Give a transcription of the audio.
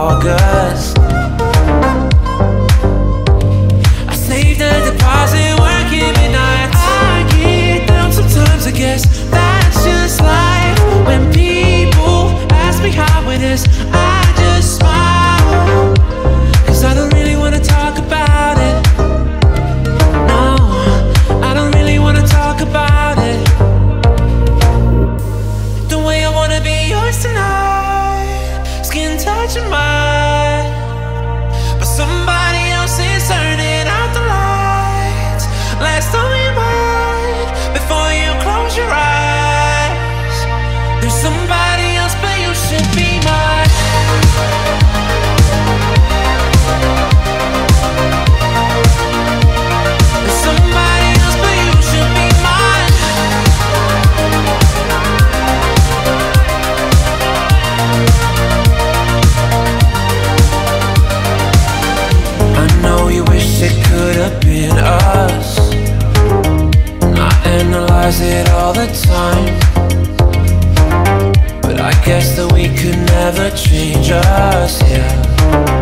August. does it all the time. But I guess that we could never change us, yeah.